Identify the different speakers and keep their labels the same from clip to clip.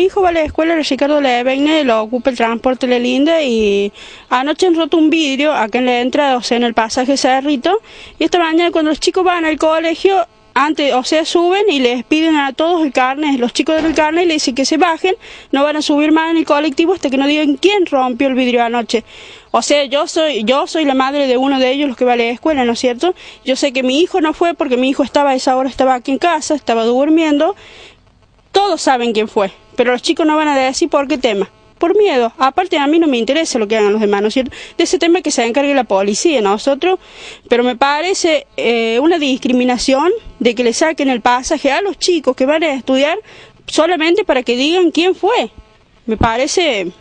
Speaker 1: Mi hijo va a la escuela Ricardo Levegne, lo ocupa el transporte Le Linda y anoche han roto un vidrio acá en la entrada, o sea, en el pasaje Cerrito. Y esta mañana cuando los chicos van al colegio, antes, o sea, suben y les piden a todos el carnet, los chicos del carnet, le dicen que se bajen, no van a subir más en el colectivo hasta que no digan quién rompió el vidrio anoche. O sea, yo soy, yo soy la madre de uno de ellos, los que va a la escuela, ¿no es cierto? Yo sé que mi hijo no fue porque mi hijo estaba a esa hora, estaba aquí en casa, estaba durmiendo. Todos saben quién fue pero los chicos no van a decir por qué tema. Por miedo. Aparte, a mí no me interesa lo que hagan los demás, ¿no es cierto? De ese tema que se encargue la policía, nosotros. Pero me parece eh, una discriminación de que le saquen el pasaje a los chicos que van a estudiar solamente para que digan quién fue. Me parece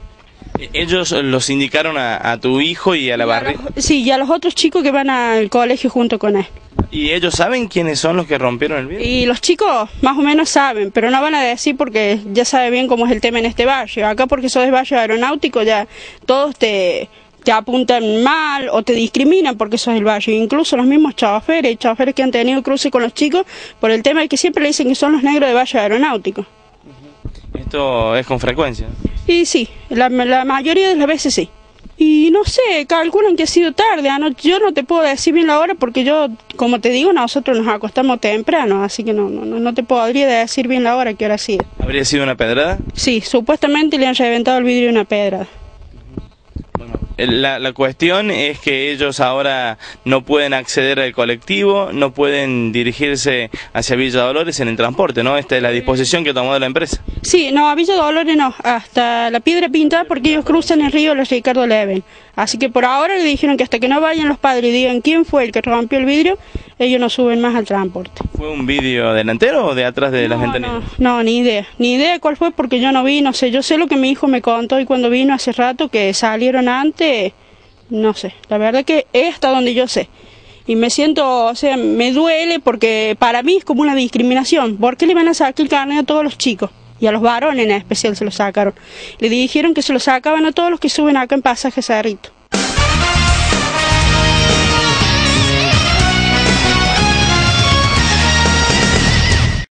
Speaker 2: ellos los indicaron a, tu hijo y a la barriga.
Speaker 1: Sí, y a los otros chicos que van al colegio junto con él.
Speaker 2: ¿Y ellos saben quiénes son los que rompieron el vidrio?
Speaker 1: Y los chicos más o menos saben, pero no van a decir porque ya sabe bien cómo es el tema en este barrio. Acá porque sos de barrio aeronáutico ya todos te, te apuntan mal o te discriminan porque sos del barrio. Incluso los mismos choferes, choferes que han tenido cruce con los chicos por el tema de que siempre le dicen que son los negros de barrio aeronáutico.
Speaker 2: ¿Esto es con frecuencia?
Speaker 1: Y sí, la, mayoría de las veces sí. Y no sé, calculan que ha sido tarde. Yo no te puedo decir bien la hora porque yo, como te digo, nosotros nos acostamos temprano, así que no, no, no te podría decir bien la hora que hora ha sido.
Speaker 2: ¿Habría sido una pedrada?
Speaker 1: Sí, supuestamente le han reventado el vidrio una pedrada.
Speaker 2: La, la, cuestión es que ellos ahora no pueden acceder al colectivo, no pueden dirigirse hacia Villa Dolores en el transporte, ¿no? Esta es la disposición que tomó la empresa.
Speaker 1: Sí, no, a Villa Dolores no, hasta la Piedra Pintada porque ellos cruzan el río los Ricardo Leven. Así que por ahora le dijeron que hasta que no vayan los padres y digan quién fue el que rompió el vidrio, ellos no suben más al transporte.
Speaker 2: ¿Fue un vidrio delantero o de atrás de las ventanillas?
Speaker 1: No, no, ni idea, ni idea cuál fue porque yo no vi, no sé, yo sé lo que mi hijo me contó y cuando vino hace rato que salieron antes, no sé, la verdad que es hasta donde yo sé. Y me siento, o sea, me duele porque para mí es como una discriminación. ¿Por qué le van a sacar el carnet a todos los chicos? Y a los varones en especial se lo sacaron. Le dijeron que se lo sacaban a todos los que suben acá en Pasaje Cerrito.